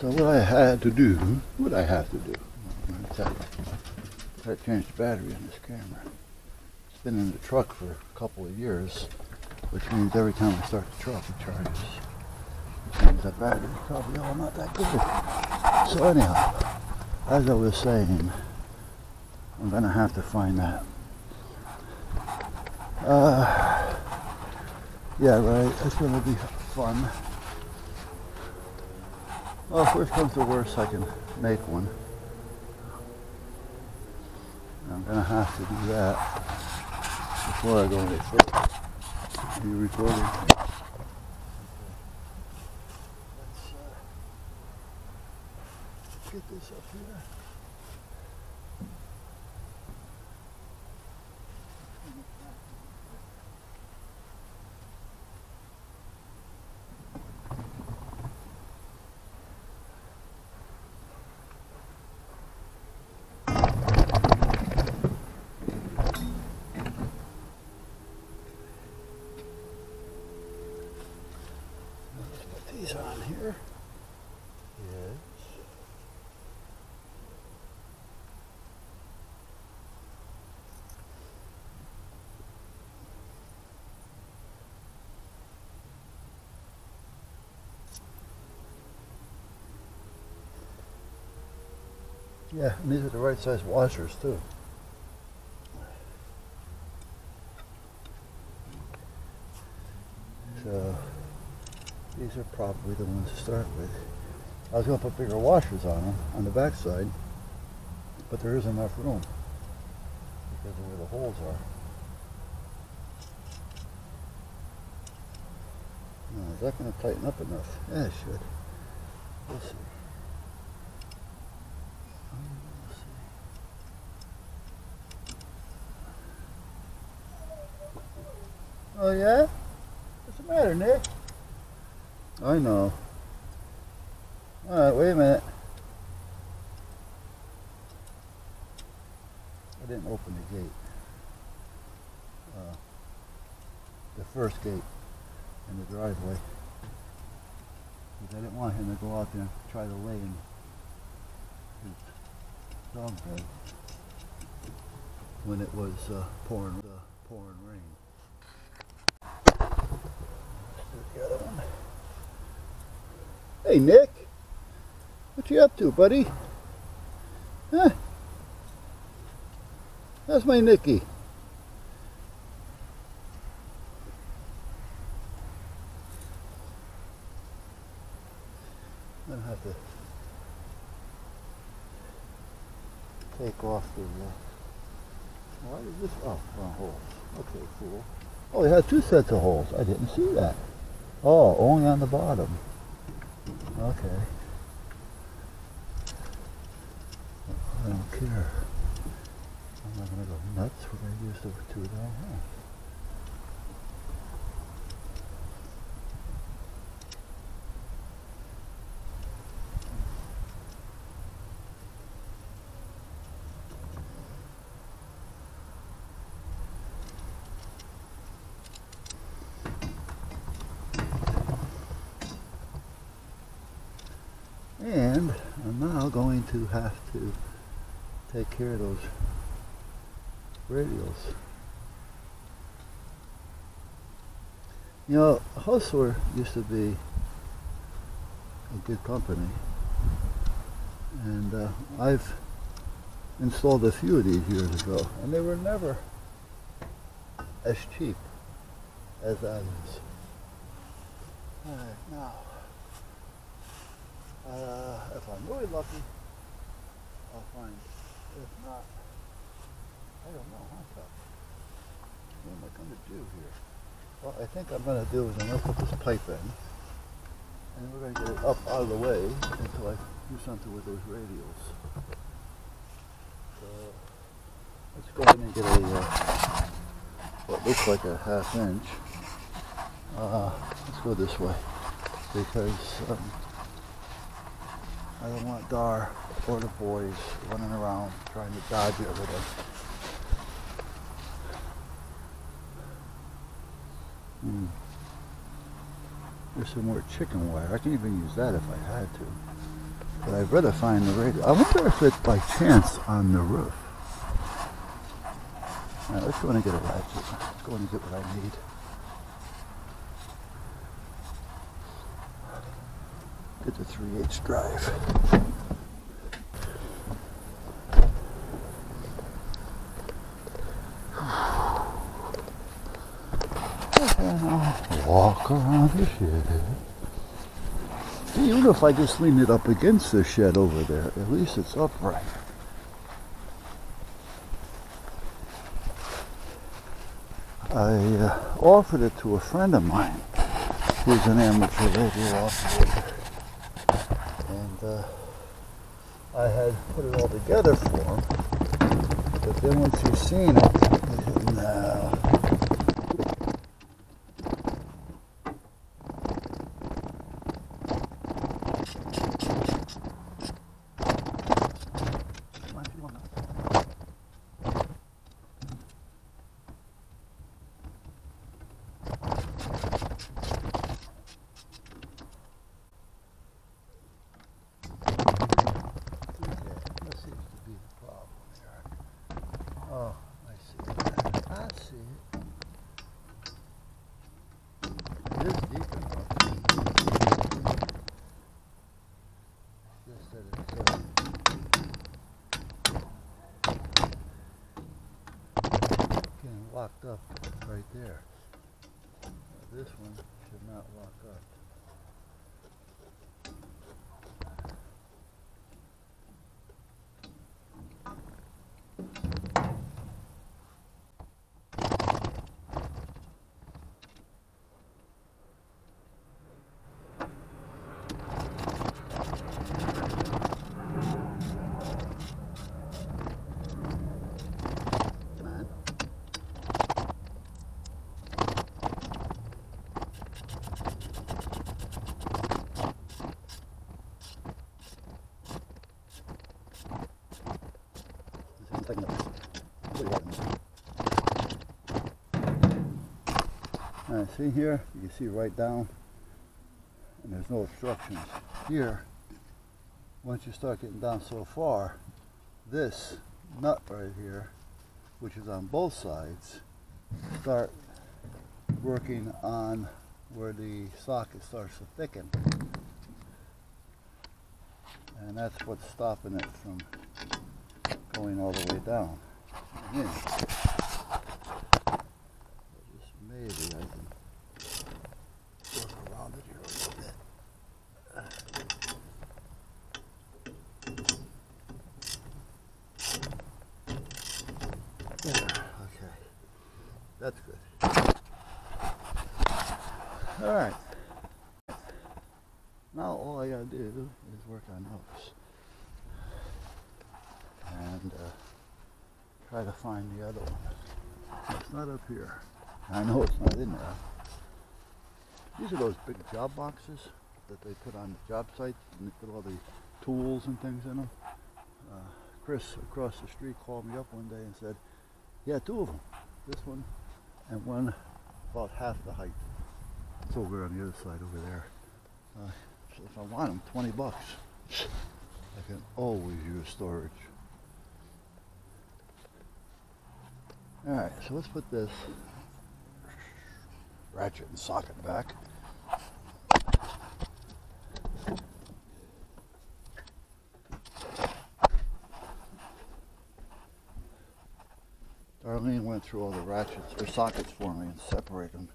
So what I had to do, what I have to do, I'm going to. I had change the battery in this camera. It's been in the truck for a couple of years, which means every time I start the truck it charges. Means that battery's probably all not that good. So anyhow, as I was saying, I'm gonna have to find that. Uh, yeah, right. It's gonna be fun. Well, if worst comes to worst, I can make one. I'm gonna have to do that before I go any further. Are you recording? Let's, uh, get this up here. Let's put these on here. Yes. Yeah, and these are the right size washers too. So these are probably the ones to start with. I was going to put bigger washers on them on the back side, but there isn't enough room because of where the holes are. Now, is that going to tighten up enough? Yeah, it should. We'll see. We'll see. Oh yeah? What's the matter, Nick? I know. Alright, wait a minute. I didn't open the gate. Uh, the first gate in the driveway. Because I didn't want him to go out there and try to lay in his dog bed when it was uh, pouring, uh, pouring rain. Let's do the other one. Hey, Nick. What you up to, buddy? Huh? That's my Nicky. I'm gonna have to take off the. Uh, why is this? Oh, wrong holes. Okay, cool. Oh, it had two sets of holes. I didn't see that. Oh, only on the bottom. Okay. I don't care. I'm not gonna go nuts. We're gonna use the two. And I'm now going to have to take care of those radials. You know, Hustler used to be a good company. And uh, I've installed a few of these years ago. And they were never as cheap as that is. Alright, now. Uh, if I'm really lucky, I'll find. If not, I don't know, huh, Tuck? What am I going to do here? What I think I'm going to do is I'm going to put this pipe in, and we're going to get it up out of the way until I do something with those radials. So, let's go ahead and get a, uh, what looks like a half inch. Uh, let's go this way, because um, I don't want Dar or the boys running around trying to dodge everything. Hmm. There's some more chicken wire. I can even use that if I had to. But I'd rather find the radio. I wonder if it's by chance on the roof. All right, let's go in and get a ratchet. Let's go in and get what I need. Get the 3 8 drive. walk around the shed. Even if I just lean it up against the shed over there, at least it's upright. I uh, offered it to a friend of mine who's an amateur radio operator. And uh, I had put it all together for him. But then once he's seen it, said, no. That seems to be the problem here. Oh, I see it. I see it. It is deep enough. Just that it's uh, getting locked up right there. Now this one should not lock up. Man. Sounds like noise. What do you got? Right, see here, you can see right down, and there's no obstructions. Here, once you start getting down so far, this nut right here, which is on both sides, start working on where the socket starts to thicken. And that's what's stopping it from going all the way down. Just maybe I can work around it here a little bit. There, okay. That's good. All right. Now all I gotta do is work on those. And uh, try to find the other one. It's not up here. I know it's not in there. These are those big job boxes that they put on the job sites and they put all the tools and things in them. Uh, Chris across the street called me up one day and said, yeah, two of them. This one and one about half the height. It's over on the other side over there. Uh, so if I want them, 20 bucks. I can always use storage. Alright, so let's put this ratchet and socket back. Darlene went through all the ratchets or sockets for me and separated them,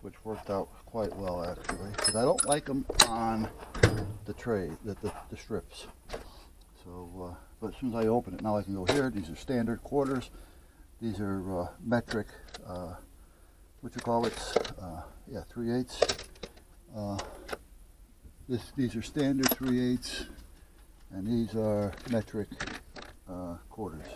which worked out quite well actually. Because I don't like them on the tray, the, the, the strips. So, uh, but as soon as I open it, now I can go here. These are standard quarters. These are uh, metric, uh, what you call it? Uh, yeah, three eighths. Uh, this, these are standard three eighths, and these are metric uh, quarters.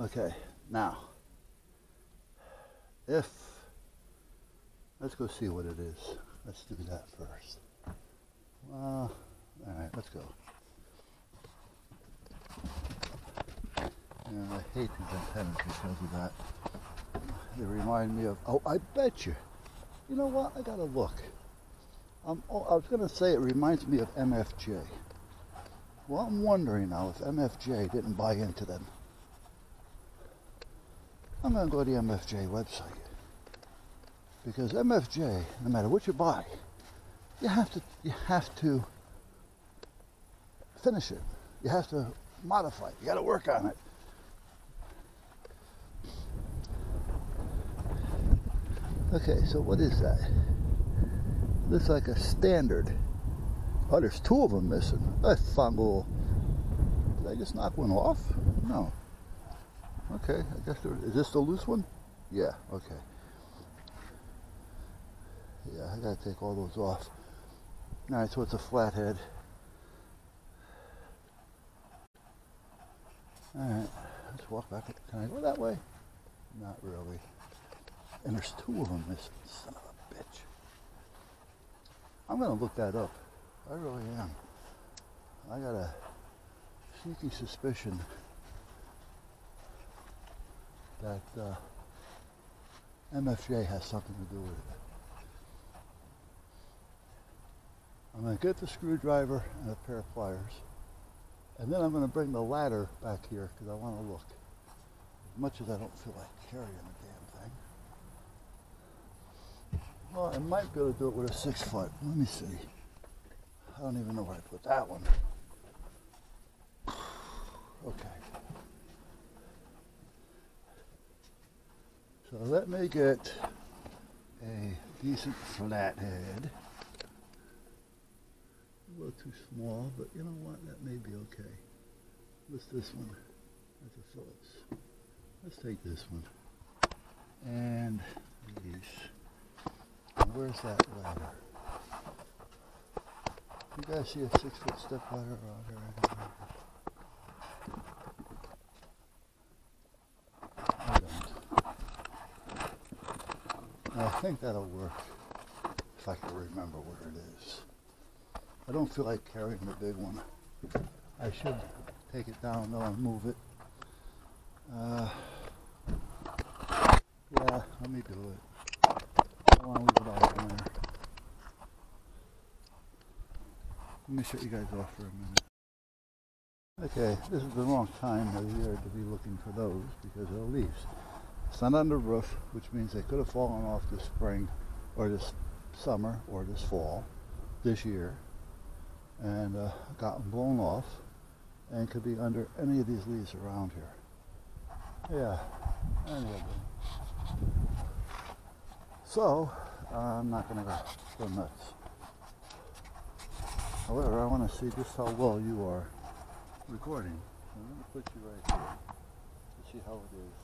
Okay, now, if, let's go see what it is. Let's do that first. All right, let's go. And I hate these antennas because of that. They remind me of, oh, I bet you. You know what? I gotta look. Oh, I was to say it reminds me of MFJ. Well, I'm wondering now if MFJ didn't buy into them. I'm going to go to the MFJ website. Because MFJ, no matter what you buy, you have to you have to finish it. You have to modify it. You got to work on it. Okay, so what is that? Looks like a standard. Oh, there's two of them missing. A little. Did I just knock one off? No. Okay, I guess there. Is this the loose one? Yeah. Okay. Yeah, I gotta take all those off. All right, so it's a flathead. All right, let's walk back. Can I go that way? Not really. And there's two of them missing. Son of a bitch. I'm gonna look that up. I really am. I got a sneaky suspicion that uh, MFJ has something to do with it. I'm going to get the screwdriver and a pair of pliers. And then I'm going to bring the ladder back here because I want to look. As much as I don't feel like carrying the damn thing. Well, I might be able to do it with a six foot. Let me see. I don't even know where I put that one. Okay. So let me get a decent flathead. A little too small, but you know what? That may be okay. What's this one? That's a Phillips. Let's take this one. And these. Where's that ladder? You guys see a six foot step ladder around oh, here? I don't. I think that'll work if I can remember where it is. I don't feel like carrying the big one. I should take it down though and move it. Uh, yeah, let me do it. I want to leave it there. Let me shut you guys off for a minute. Okay, this is the wrong time of year to be looking for those because they're leaves. It's not on the roof, which means they could have fallen off this spring or this summer or this fall, this year and uh, gotten blown off and could be under any of these leaves around here. Yeah, any of them. So, uh, I'm not going to go nuts. However, I want to see just how well you are recording. I'm going to put you right here to see how it is.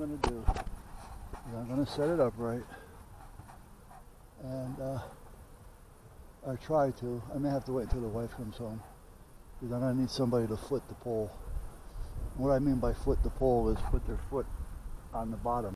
Going to do is I'm going to set it up right. uh, I try to. I may have to wait until the wife comes home because I'm gonna need somebody to foot the pole. What I mean by foot the pole is put their foot on the bottom